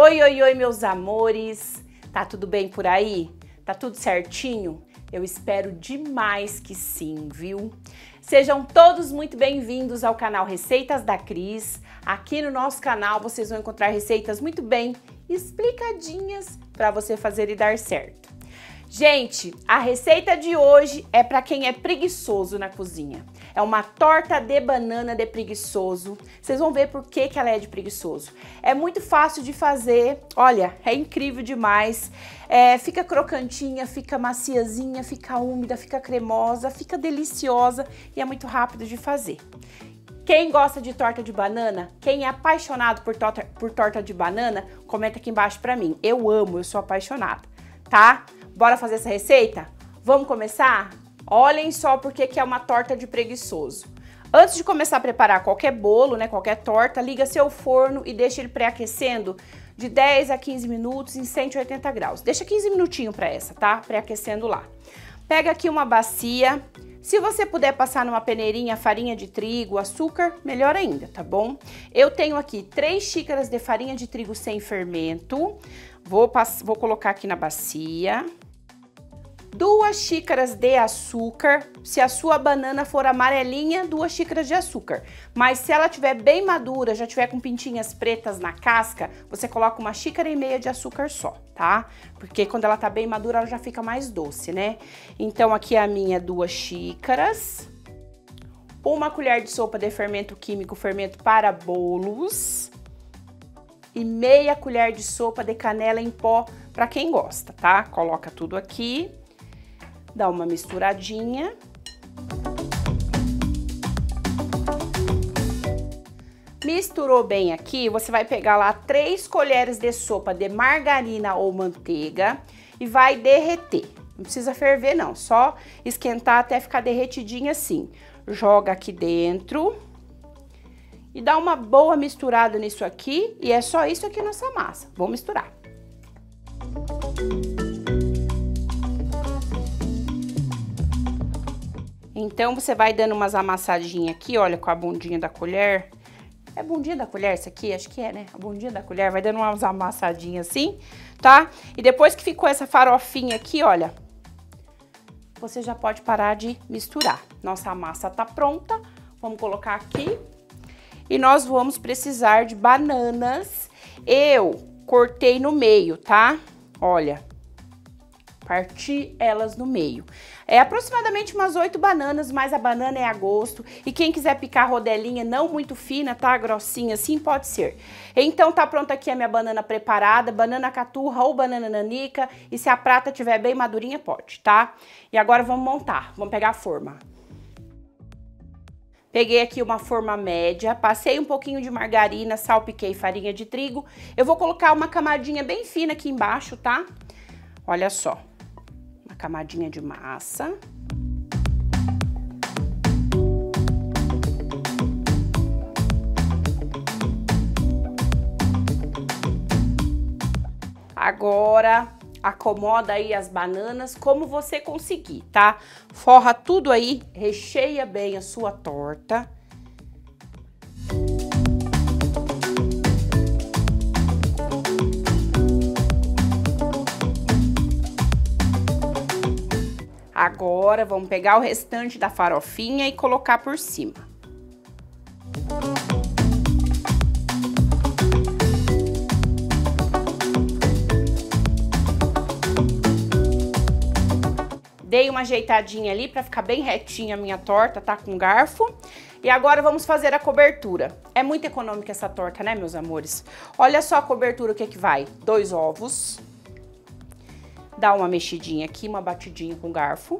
Oi, oi, oi, meus amores! Tá tudo bem por aí? Tá tudo certinho? Eu espero demais que sim, viu? Sejam todos muito bem-vindos ao canal Receitas da Cris. Aqui no nosso canal vocês vão encontrar receitas muito bem explicadinhas para você fazer e dar certo. Gente, a receita de hoje é para quem é preguiçoso na cozinha. É uma torta de banana de preguiçoso. Vocês vão ver por que, que ela é de preguiçoso. É muito fácil de fazer, olha, é incrível demais. É, fica crocantinha, fica maciazinha, fica úmida, fica cremosa, fica deliciosa e é muito rápido de fazer. Quem gosta de torta de banana, quem é apaixonado por torta, por torta de banana, comenta aqui embaixo pra mim. Eu amo, eu sou apaixonada, tá? Bora fazer essa receita? Vamos começar? Olhem só porque que é uma torta de preguiçoso. Antes de começar a preparar qualquer bolo, né, qualquer torta, liga seu forno e deixa ele pré-aquecendo de 10 a 15 minutos em 180 graus. Deixa 15 minutinhos para essa, tá? Pré-aquecendo lá. Pega aqui uma bacia. Se você puder passar numa peneirinha farinha de trigo, açúcar, melhor ainda, tá bom? Eu tenho aqui 3 xícaras de farinha de trigo sem fermento. Vou, vou colocar aqui na bacia duas xícaras de açúcar. Se a sua banana for amarelinha, duas xícaras de açúcar. Mas se ela tiver bem madura, já tiver com pintinhas pretas na casca, você coloca uma xícara e meia de açúcar só, tá? Porque quando ela tá bem madura, ela já fica mais doce, né? Então aqui é a minha duas xícaras. Uma colher de sopa de fermento químico, fermento para bolos. E meia colher de sopa de canela em pó para quem gosta, tá? Coloca tudo aqui dá uma misturadinha. Misturou bem aqui, você vai pegar lá três colheres de sopa de margarina ou manteiga e vai derreter. Não precisa ferver não, só esquentar até ficar derretidinho assim. Joga aqui dentro e dá uma boa misturada nisso aqui e é só isso aqui nossa massa. Vou misturar. Então, você vai dando umas amassadinhas aqui, olha, com a bundinha da colher. É bundinha da colher essa aqui? Acho que é, né? A bundinha da colher. Vai dando umas amassadinhas assim, tá? E depois que ficou essa farofinha aqui, olha, você já pode parar de misturar. Nossa massa tá pronta. Vamos colocar aqui. E nós vamos precisar de bananas. Eu cortei no meio, tá? Olha, parti elas no meio. É aproximadamente umas oito bananas, mas a banana é a gosto. E quem quiser picar rodelinha não muito fina, tá? Grossinha assim, pode ser. Então tá pronta aqui a minha banana preparada, banana caturra ou banana nanica. E se a prata tiver bem madurinha, pode, tá? E agora vamos montar, vamos pegar a forma. Peguei aqui uma forma média, passei um pouquinho de margarina, salpiquei farinha de trigo. Eu vou colocar uma camadinha bem fina aqui embaixo, tá? Olha só camadinha de massa. Agora, acomoda aí as bananas como você conseguir, tá? Forra tudo aí, recheia bem a sua torta. Agora, vamos pegar o restante da farofinha e colocar por cima. Dei uma ajeitadinha ali para ficar bem retinha a minha torta, tá? Com garfo. E agora vamos fazer a cobertura. É muito econômica essa torta, né, meus amores? Olha só a cobertura, o que que vai? Dois ovos Dá uma mexidinha aqui, uma batidinha com garfo.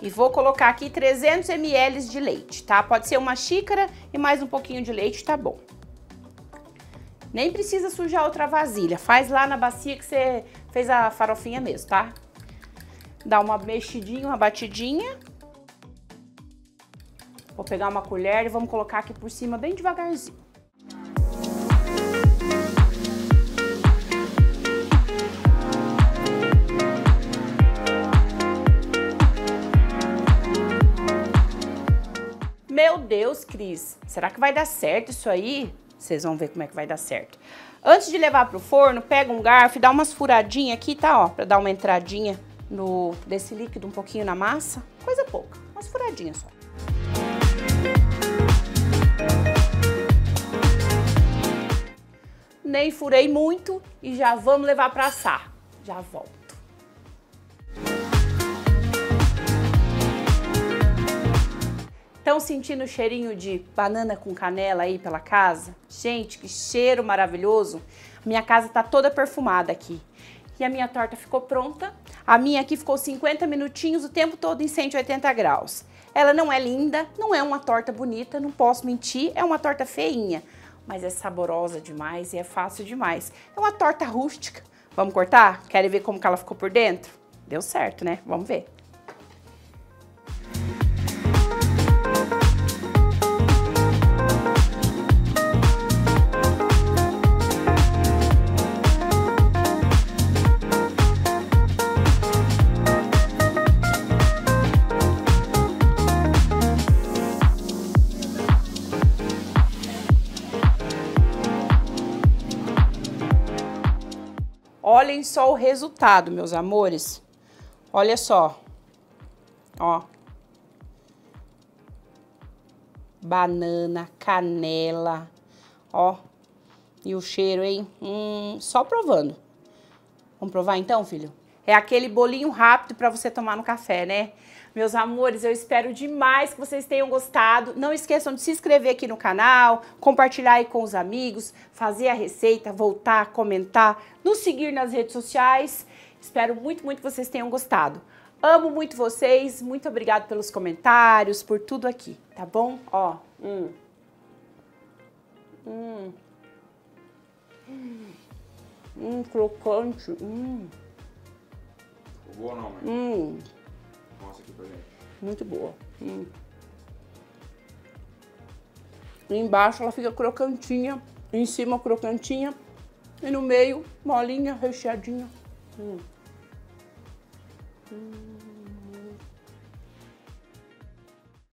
E vou colocar aqui 300 ml de leite, tá? Pode ser uma xícara e mais um pouquinho de leite, tá bom. Nem precisa sujar outra vasilha, faz lá na bacia que você fez a farofinha mesmo, tá? Dá uma mexidinha, uma batidinha. Vou pegar uma colher e vamos colocar aqui por cima bem devagarzinho. Cris, será que vai dar certo isso aí? Vocês vão ver como é que vai dar certo. Antes de levar pro forno, pega um garfo e dá umas furadinhas aqui, tá? Ó, pra dar uma entradinha no, desse líquido um pouquinho na massa. Coisa pouca, umas furadinhas só. Nem furei muito e já vamos levar para assar. Já volto. Estão sentindo o cheirinho de banana com canela aí pela casa? Gente, que cheiro maravilhoso! Minha casa tá toda perfumada aqui. E a minha torta ficou pronta. A minha aqui ficou 50 minutinhos, o tempo todo em 180 graus. Ela não é linda, não é uma torta bonita, não posso mentir, é uma torta feinha mas é saborosa demais e é fácil demais. É uma torta rústica. Vamos cortar? Querem ver como que ela ficou por dentro? Deu certo, né? Vamos ver. Olhem só o resultado, meus amores. Olha só. Ó. Banana, canela. Ó. E o cheiro, hein? Hum, só provando. Vamos provar então, filho? É aquele bolinho rápido para você tomar no café, né? Meus amores, eu espero demais que vocês tenham gostado. Não esqueçam de se inscrever aqui no canal, compartilhar aí com os amigos, fazer a receita, voltar, comentar, nos seguir nas redes sociais. Espero muito, muito que vocês tenham gostado. Amo muito vocês, muito obrigado pelos comentários, por tudo aqui, tá bom? Ó, hum. Hum. Hum, crocante. Hum. Boa não, mãe? Hum. Mostra aqui pra gente. Muito boa. Hum. Embaixo ela fica crocantinha, em cima crocantinha e no meio molinha, recheadinha. Hum. Hum.